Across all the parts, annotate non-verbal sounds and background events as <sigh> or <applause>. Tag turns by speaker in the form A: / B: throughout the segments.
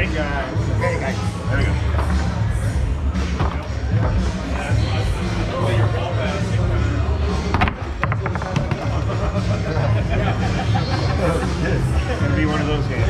A: Hey guys. Hey guys.
B: There we go. It's gonna be one of those games.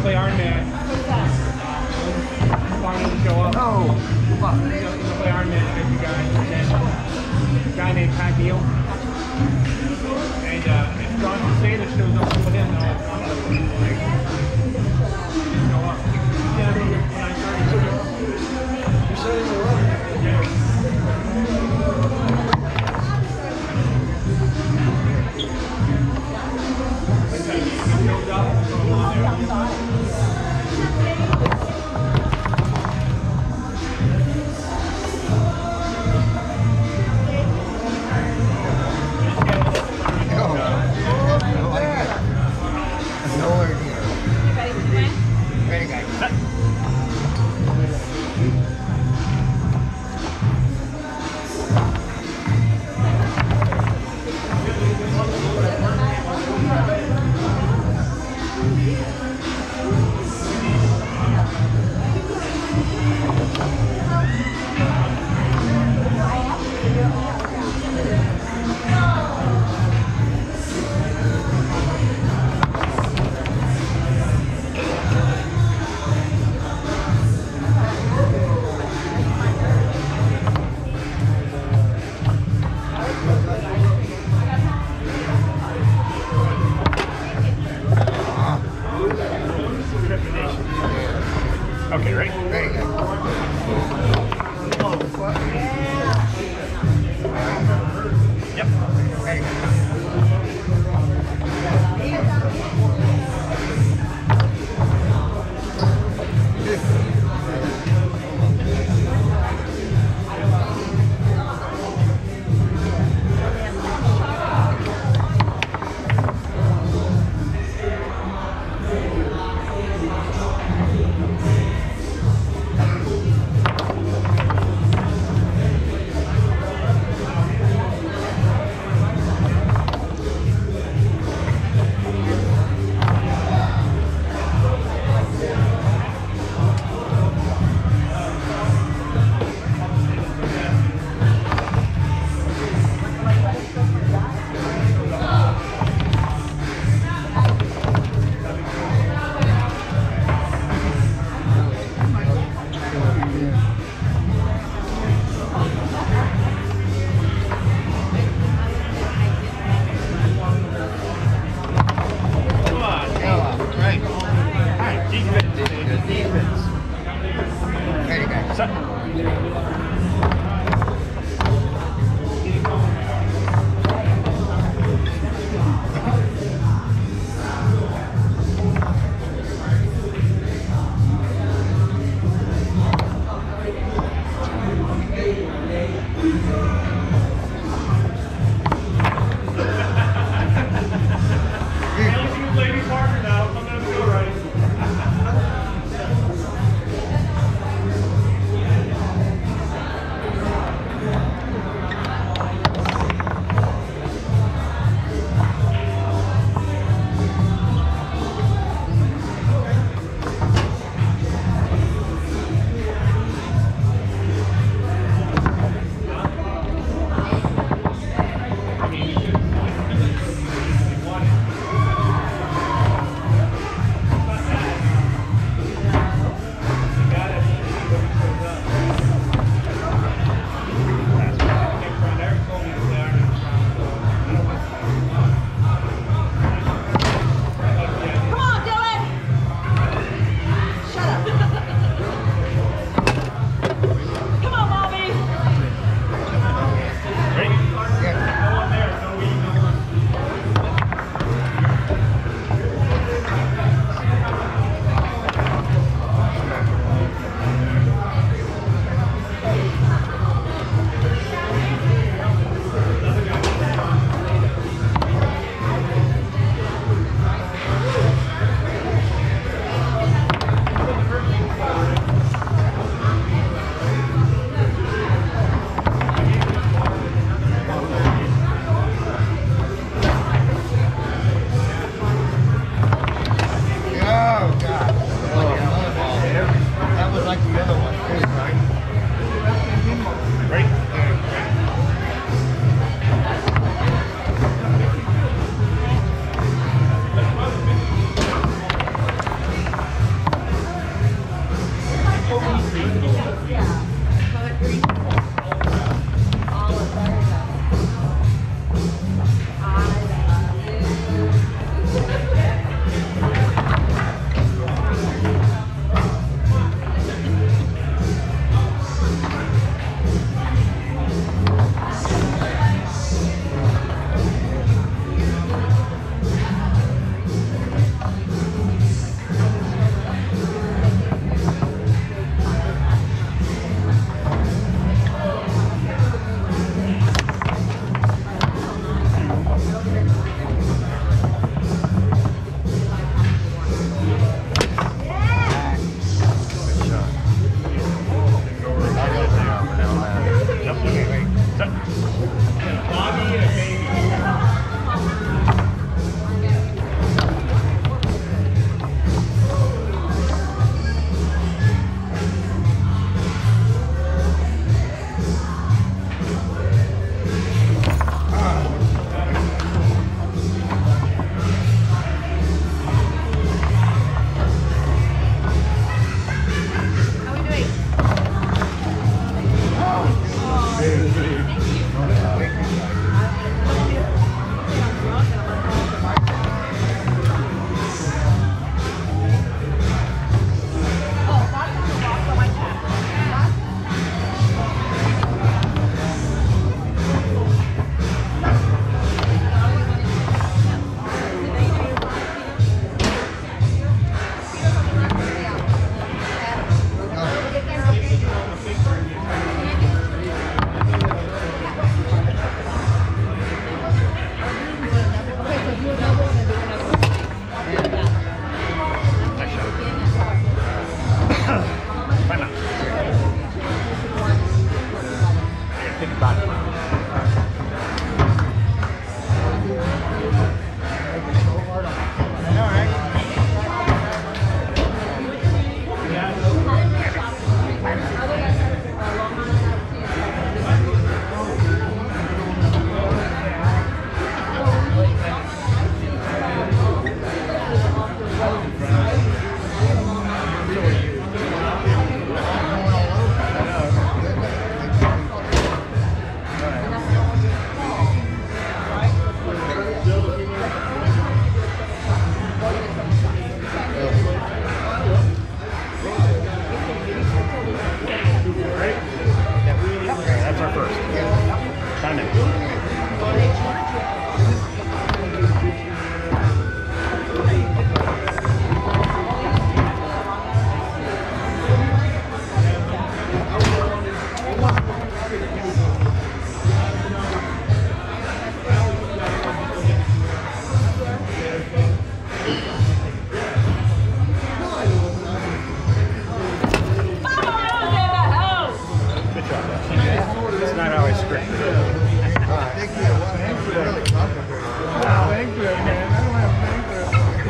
C: to play Iron Man. Song show up.
A: Oh, fuck.
C: He's going to play Iron Man with you guys. A guy named Pat Neal.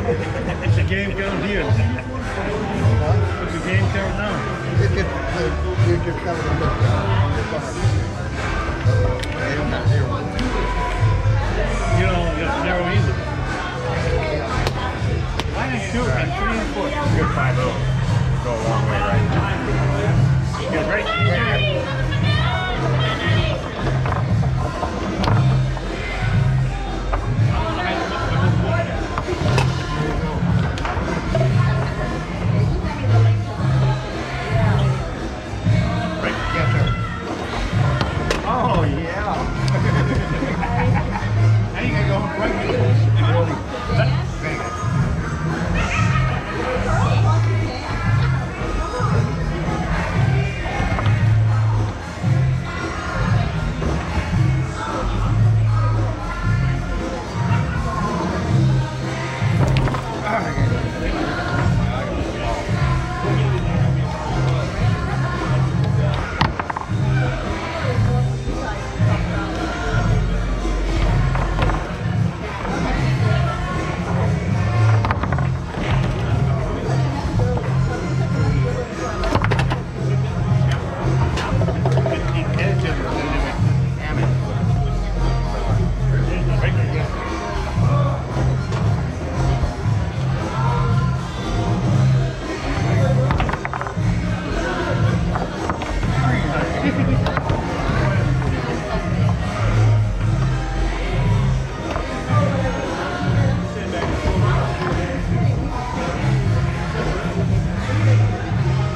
B: It's a game going here. It's a game going now.
A: Could, uh, you just cover the book on. They don't have zero.
B: You know, you got zero either.
C: Why not shoot and three and four?
B: Good 5 Go a long way, right? Good, right? Right <laughs>